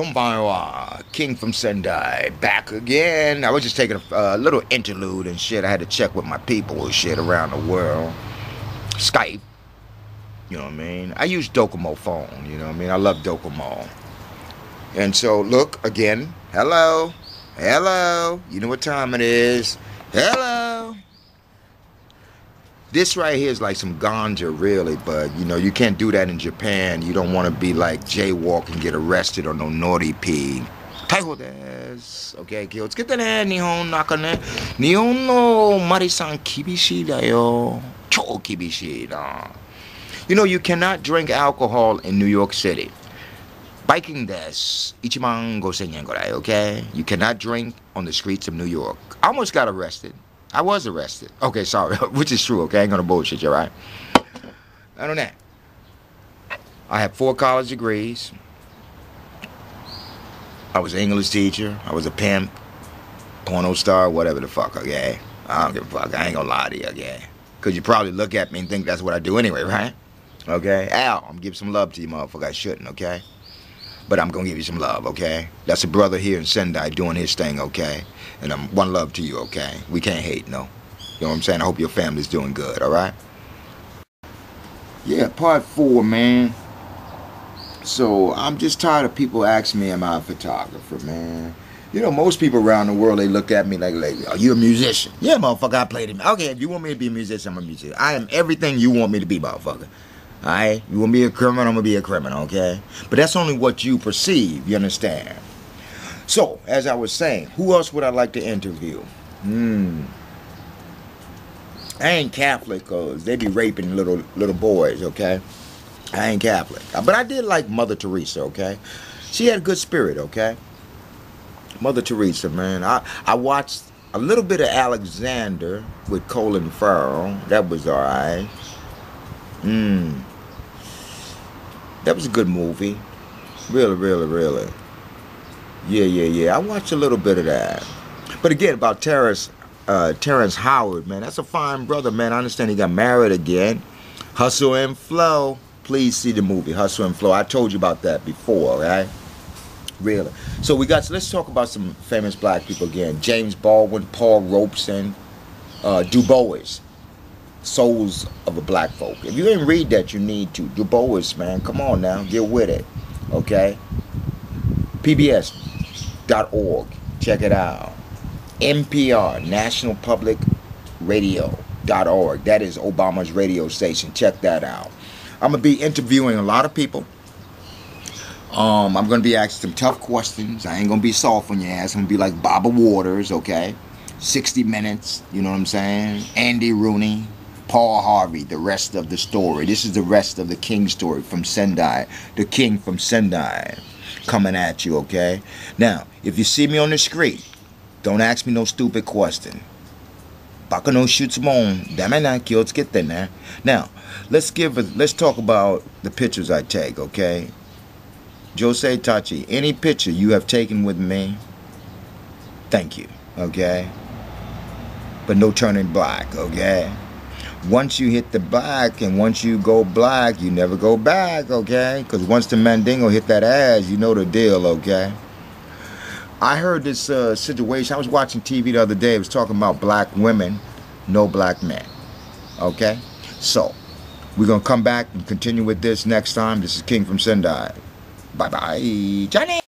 konbanwa, King from Sendai, back again. I was just taking a uh, little interlude and shit. I had to check with my people and shit around the world. Skype, you know what I mean? I use Docomo phone, you know what I mean? I love Docomo. And so, look, again, hello, hello, you know what time it is. Hello. This right here is like some ganja, really, but you know, you can't do that in Japan. You don't want to be like jaywalk and get arrested or no naughty pee. 逮捕です。OK、気をつけてね、日本の中ね。日本のマリさん厳しいだよ。超厳しいな。You know, you cannot drink alcohol in New York City. Biking です。1万5000円ぐらい、OK? You cannot drink on the streets of New York. I almost got arrested. I was arrested. Okay, sorry, which is true, okay? I ain't gonna bullshit you, right? I don't know. I have four college degrees. I was an English teacher. I was a pimp, porno star, whatever the fuck, okay? I don't give a fuck. I ain't gonna lie to you, okay? Because you probably look at me and think that's what I do anyway, right? Okay? Al, I'm giving some love to you, motherfucker. I shouldn't, okay? But I'm gonna give you some love, okay? That's a brother here in Sendai doing his thing, okay? And I'm one love to you, okay? We can't hate, no. You know what I'm saying? I hope your family's doing good, alright? Yeah, part four, man. So I'm just tired of people asking me, am I a photographer, man? You know, most people around the world, they look at me like, like are you a musician? Yeah, motherfucker, I played it. Okay, if you want me to be a musician, I'm a musician. I am everything you want me to be, motherfucker. Alright? You wanna be a criminal, I'm gonna be a criminal, okay? But that's only what you perceive, you understand? So, as I was saying, who else would I like to interview? Hmm. I ain't Catholic cause they be raping little little boys, okay? I ain't Catholic. But I did like Mother Teresa, okay? She had a good spirit, okay? Mother Teresa, man. I, I watched a little bit of Alexander with Colin Farrell. That was alright. Mmm. That was a good movie. Really, really, really. Yeah, yeah, yeah. I watched a little bit of that. But again, about Terrence, uh, Terrence Howard, man, that's a fine brother, man. I understand he got married again. Hustle and Flow. Please see the movie Hustle and Flow. I told you about that before, right? Really. So we got. So let's talk about some famous black people again. James Baldwin, Paul Robeson, uh, Du Bois. Souls of a Black Folk. If you didn't read that, you need to. Du Bois, man. Come on now, get with it. Okay. PBS.org. Check it out. NPR, National Public Radio.org. That is Obama's radio station. Check that out. I'm going to be interviewing a lot of people. Um, I'm going to be asking some tough questions. I ain't going to be soft on your ass. I'm going to be like Baba Waters, okay? 60 Minutes, you know what I'm saying? Andy Rooney, Paul Harvey, the rest of the story. This is the rest of the King story from Sendai. The King from Sendai coming at you, okay? Now, if you see me on the street, don't ask me no stupid question. Baka no shoots mon. Dame na kiotsuke na. Now, let's give a, let's talk about the pictures I take, okay? Jose Tachi, any picture you have taken with me, thank you, okay? But no turning black, okay? Once you hit the black and once you go black, you never go back, okay? Because once the Mandingo hit that ass, you know the deal, okay? I heard this uh, situation. I was watching TV the other day. It was talking about black women, no black men. Okay? So, we're going to come back and continue with this next time. This is King from Sendai. Bye bye. Johnny!